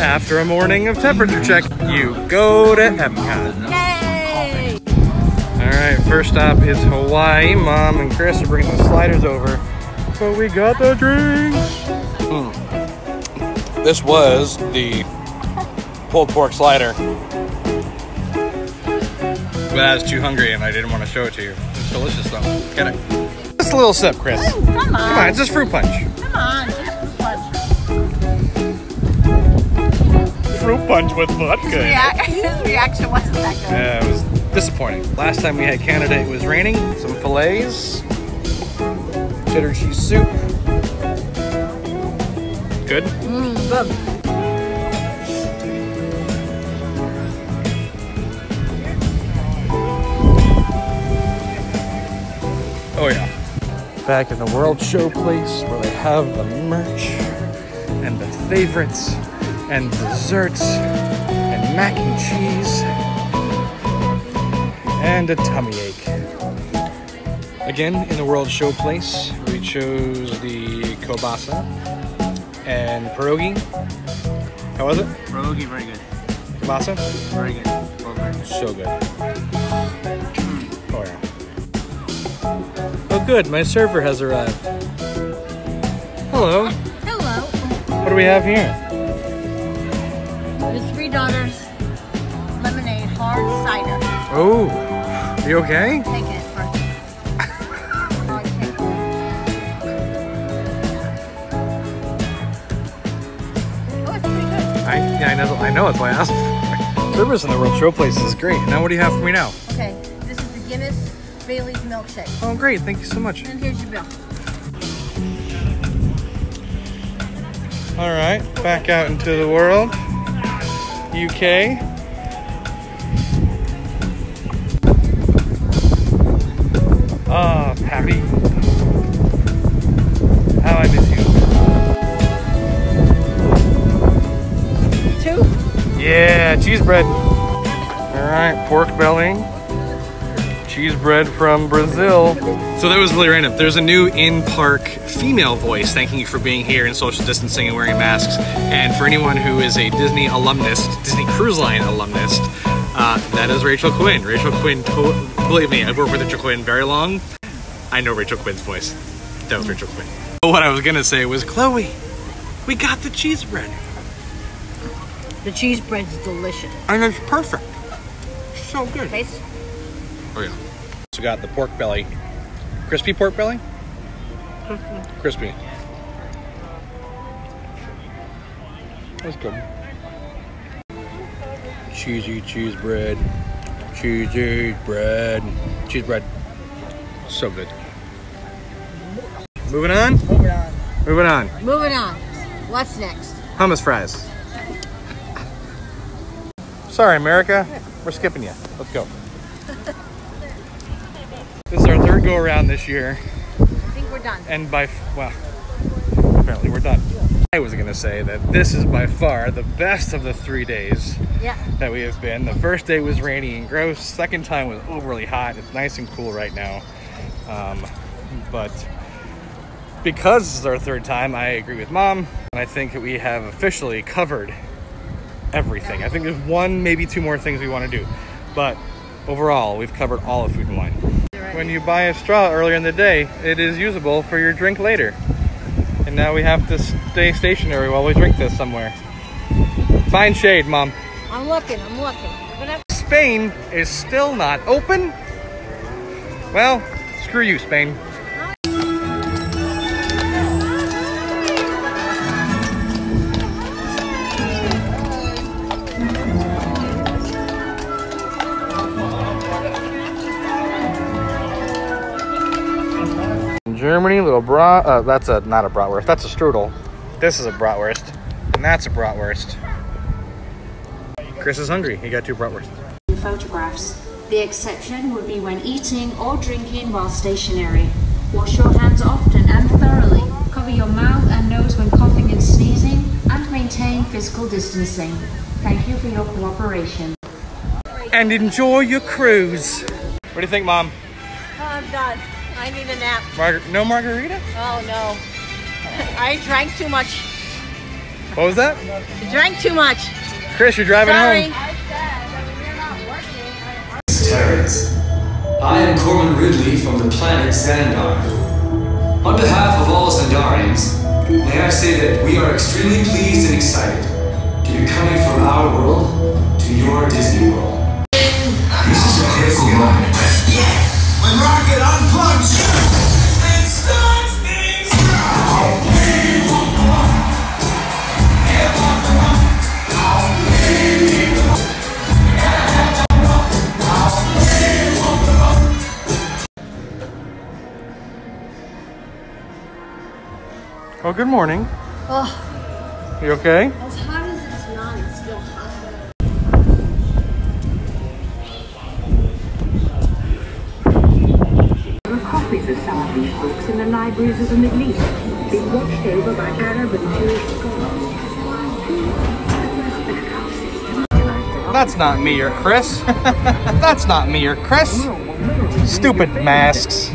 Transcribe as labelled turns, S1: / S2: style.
S1: After a morning of temperature check, you go to Epcot.
S2: Yay!
S1: All right, first stop is Hawaii. Mom and Chris are bringing the sliders over, but we got the drinks. Hmm. This was the pulled pork slider. But I was too hungry and I didn't want to show it to you. It's delicious though. Get it. Just a little sip, Chris.
S2: Come on.
S1: Come on, it's just fruit punch.
S2: Come on.
S1: Fruit punch with vodka. in it.
S2: Rea- His reaction wasn't that good.
S1: Yeah, it was disappointing. Last time we had Canada, it was raining. Some fillets, cheddar cheese soup. Good.
S2: Mm, good.
S1: Oh yeah. Back in the World Showplace where they have the merch and the favorites and desserts and mac and cheese and a tummy ache. Again, in the World Showplace, we chose the kielbasa and pierogi. How was it?
S3: Pierogi, very good.
S1: Kielbasa?
S3: Very good. Both very good.
S1: So good. Oh yeah. Oh good, my server has arrived. Hello.
S2: Hello.
S1: What do we have here?
S2: The Three Daughters Lemonade Hard Cider.
S1: Oh, you okay?
S2: Take it. Oh, it's pretty good.
S1: I yeah, I know I know that's why I asked. for. Service in the World Showplace is great. Now what do you have for me now?
S2: Okay, this is the Guinness Bailey's milkshake.
S1: Oh great, thank you so much.
S2: And here's your bill.
S1: All right, back out into the world. UK. Ah, Pappy. How I miss you.
S2: Two.
S1: Yeah, cheese bread. All right, pork belly. Cheese bread from Brazil. So that was really random. There's a new in-park female voice thanking you for being here and social distancing and wearing masks. And for anyone who is a Disney alumnus, Disney Cruise Line alumnus, uh, that is Rachel Quinn. Rachel Quinn, to- believe me, I've worked with Rachel Quinn very long. I know Rachel Quinn's voice. That was Rachel Quinn. But what I was gonna say was, Chloe, we got the cheese bread.
S2: The cheese bread's delicious.
S1: And it's perfect. So good.
S2: Taste.
S1: Oh yeah. So we got the pork belly, crispy pork belly. Mm-hmm. Crispy. That's good. Cheesy cheese bread, cheesy bread, cheese bread. So good. Moving on.
S2: Moving on.
S1: Moving on.
S2: Moving on. What's next?
S1: Hummus fries. Sorry, America. We're skipping you. Let's go. This is our third go around this year.
S2: I think we're done.
S1: and by well apparently we're done. I was going to say that this is by far the best of the three days
S2: Yeah.
S1: that we have been. The first day was rainy and gross. Second time was overly hot. It's nice and cool right now. Um, but because this is our third time i agree with mom. And i think we have officially covered everything. I think there's one maybe two more things we want to do. But overall we've covered all of food and wine when you buy a straw earlier in the day, it is usable for your drink later. And now we have to stay stationary while we drink this somewhere. Find shade, Mom.
S2: I'm looking. I'm looking. Gonna
S1: Spain is still not open. Well, screw you, Spain. Germany, little bra. Uh, that's a not a bratwurst. That's a strudel. This is a bratwurst, and that's a bratwurst. Chris is hungry. He got two bratwursts.
S4: photographs. The exception would be when eating or drinking while stationary. Wash your hands often and thoroughly. Cover your mouth and nose when coughing and sneezing, and maintain physical distancing. Thank you for your cooperation.
S1: and enjoy your cruise. What do you think, Mom?
S2: Oh, I'm done. I need a nap.
S1: Margar- no margarita?
S2: Oh no. I drank too much.
S1: What was that?
S2: You drank too much.
S1: Chris, you're driving home.
S2: Sorry.
S1: home.
S5: Terrans. I am Corwin Ridley from the planet Xandar. On behalf of all Xandarians, may I say that we are extremely pleased and excited to be coming from our world to your Disney World. This is a critical moment.
S6: When Rocket unplugs you and starts things
S1: Oh, good morning.
S2: Oh,
S1: You okay?
S4: Of the Middle East, being watched over by Arab and Jewish scholars.
S1: That's not me or Chris. That's not me or Chris. Stupid masks.